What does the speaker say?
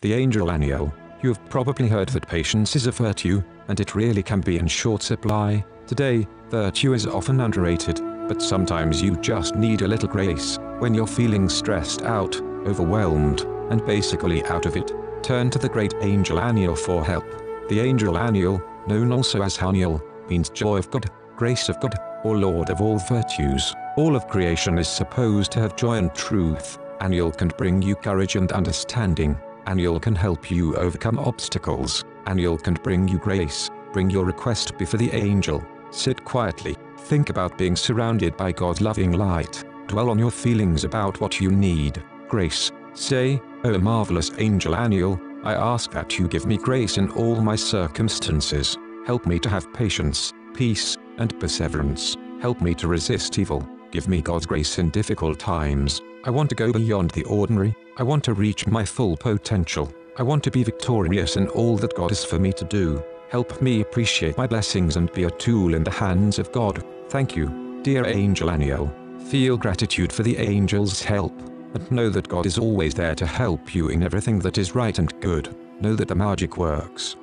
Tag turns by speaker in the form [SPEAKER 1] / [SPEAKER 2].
[SPEAKER 1] The angel Aniel. You have probably heard that patience is a virtue, and it really can be in short supply. Today, virtue is often underrated, but sometimes you just need a little grace. When you're feeling stressed out, overwhelmed, and basically out of it, turn to the great angel Aniel for help. The angel Aniel, known also as Haniel, means joy of God, grace of God, or Lord of all virtues. All of creation is supposed to have joy and truth. Aniel can bring you courage and understanding. Aniel can help you overcome obstacles. Aniel can bring you grace. Bring your request before the angel. Sit quietly. Think about being surrounded by God's loving light. Dwell on your feelings about what you need. Grace. Say, O marvelous angel Aniel, I ask that you give me grace in all my circumstances. Help me to have patience, peace, and perseverance. Help me to resist evil. Give me God's grace in difficult times. I want to go beyond the ordinary. I want to reach my full potential. I want to be victorious in all that God is for me to do. Help me appreciate my blessings and be a tool in the hands of God. Thank you, dear Angel Aniel. Feel gratitude for the angel's help, and know that God is always there to help you in everything that is right and good. Know that the magic works.